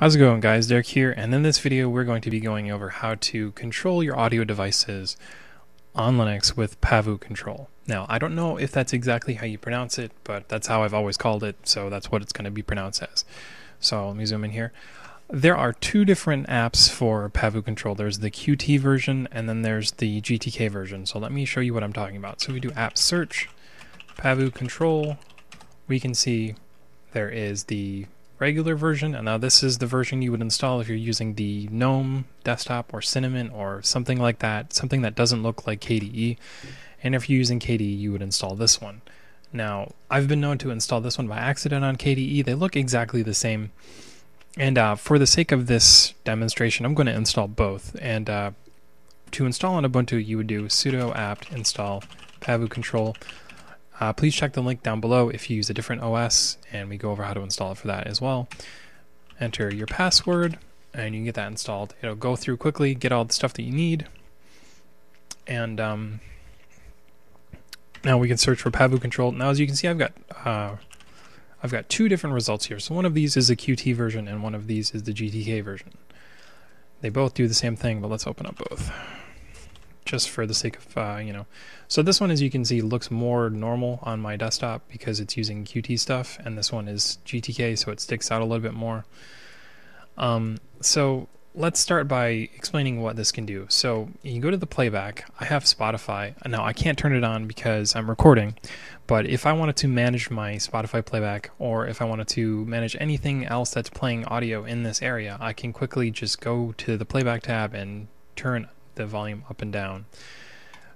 How's it going guys, Derek here, and in this video we're going to be going over how to control your audio devices on Linux with Pavucontrol. Now, I don't know if that's exactly how you pronounce it, but that's how I've always called it, so that's what it's going to be pronounced as. So let me zoom in here. There are two different apps for Pavucontrol. There's the Qt version, and then there's the GTK version. So let me show you what I'm talking about. So we do app search, Pavucontrol, we can see there is the regular version, and now this is the version you would install if you're using the GNOME desktop or Cinnamon or something like that, something that doesn't look like KDE. And if you're using KDE, you would install this one. Now, I've been known to install this one by accident on KDE. They look exactly the same. And uh, for the sake of this demonstration, I'm going to install both. And uh, to install on Ubuntu, you would do sudo apt install pavucontrol uh, please check the link down below if you use a different OS, and we go over how to install it for that as well. Enter your password, and you can get that installed. It'll go through quickly, get all the stuff that you need, and um, now we can search for Pavucontrol. Now, as you can see, I've got uh, I've got two different results here. So one of these is the Qt version, and one of these is the GTK version. They both do the same thing, but let's open up both just for the sake of, uh, you know. So this one, as you can see, looks more normal on my desktop because it's using Qt stuff, and this one is GTK, so it sticks out a little bit more. Um, so let's start by explaining what this can do. So you go to the playback. I have Spotify. Now I can't turn it on because I'm recording, but if I wanted to manage my Spotify playback or if I wanted to manage anything else that's playing audio in this area, I can quickly just go to the playback tab and turn the volume up and down.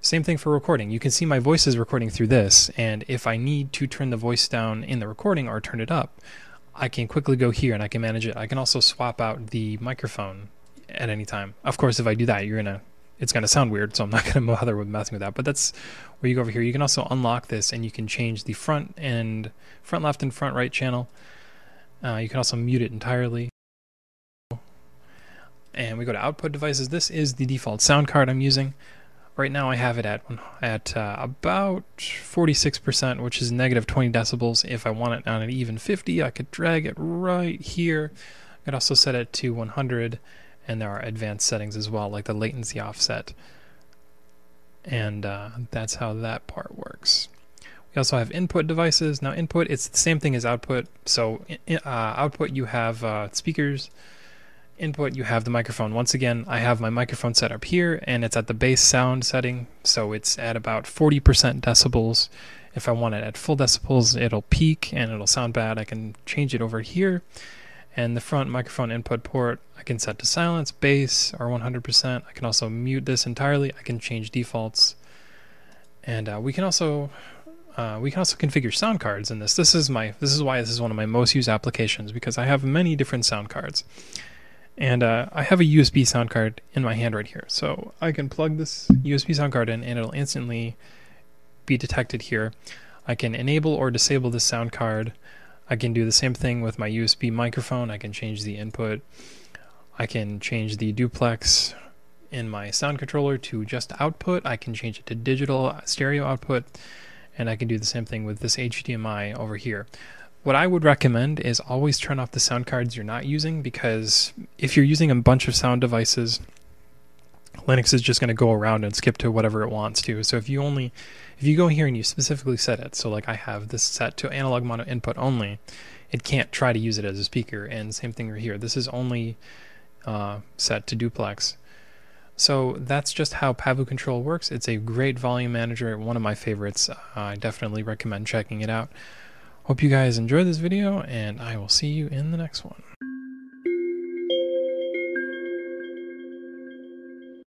Same thing for recording. You can see my voice is recording through this, and if I need to turn the voice down in the recording or turn it up, I can quickly go here and I can manage it. I can also swap out the microphone at any time. Of course, if I do that, you're gonna it's gonna sound weird, so I'm not gonna bother with messing with that. But that's where you go over here. You can also unlock this, and you can change the front and front left and front right channel. Uh, you can also mute it entirely and we go to output devices. This is the default sound card I'm using. Right now I have it at at uh, about 46%, which is negative 20 decibels. If I want it on an even 50, I could drag it right here. I could also set it to 100, and there are advanced settings as well, like the latency offset. And uh, that's how that part works. We also have input devices. Now input, it's the same thing as output. So uh, output, you have uh, speakers, input you have the microphone. Once again, I have my microphone set up here and it's at the base sound setting, so it's at about 40% decibels. If I want it at full decibels, it'll peak and it'll sound bad. I can change it over here. And the front microphone input port, I can set to silence, base, or 100%. I can also mute this entirely. I can change defaults. And uh, we can also uh, we can also configure sound cards in this. This is my this is why this is one of my most used applications because I have many different sound cards. And uh, I have a USB sound card in my hand right here. So I can plug this USB sound card in and it'll instantly be detected here. I can enable or disable this sound card. I can do the same thing with my USB microphone. I can change the input. I can change the duplex in my sound controller to just output. I can change it to digital stereo output. And I can do the same thing with this HDMI over here. What I would recommend is always turn off the sound cards you're not using because if you're using a bunch of sound devices, Linux is just going to go around and skip to whatever it wants to. So if you only, if you go here and you specifically set it, so like I have this set to analog mono input only, it can't try to use it as a speaker. And same thing here. This is only uh, set to duplex. So that's just how Pavucontrol works. It's a great volume manager, one of my favorites. I definitely recommend checking it out. Hope you guys enjoyed this video, and I will see you in the next one.